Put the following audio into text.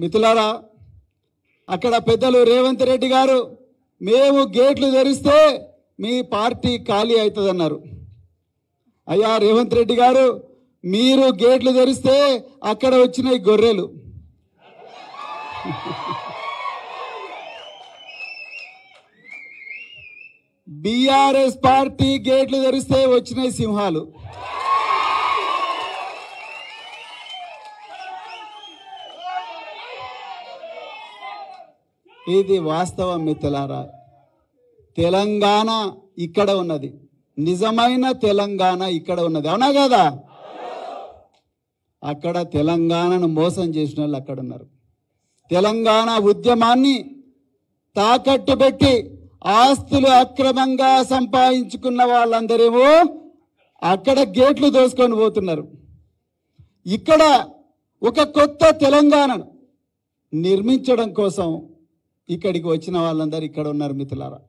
మిత్రులారా అక్కడ పెద్దలు రేవంత్ రెడ్డి గారు మేము గేట్లు తెరిస్తే మీ పార్టీ ఖాళీ అవుతుందన్నారు. అయ్యా రేవంత్ రెడ్డి గారు మీరు గేట్లు తెరిస్తే అక్కడ వచ్చినాయి గొర్రెలు. బీఆర్ఎస్ పార్టీ గేట్లు తెరిస్తే వచ్చినాయి సింహాలు. ఇది వాస్తవం మిత్రులారా? తెలంగాణ ఇక్కడ ఉన్నది. నిజమైన తెలంగాణ ఇక్కడ ఉన్నది. అవునా కదా? అక్కడ తెలంగాణను మోసం చేసిన వాళ్ళు అక్కడ ఉన్నారు. తెలంగాణ ఉద్యమాన్ని తాకట్టు పెట్టి ఆస్తులు అక్రమంగా సంపాదించుకున్న వాళ్ళందరేమో అక్కడ గేట్లు దోసుకొని పోతున్నారు. ఇక్కడ ఒక కొత్త తెలంగాణను నిర్మించడం కోసం ఇక్కడికి వచ్చిన వాళ్ళందరూ ఇక్కడ ఉన్నారు మిత్రులారా.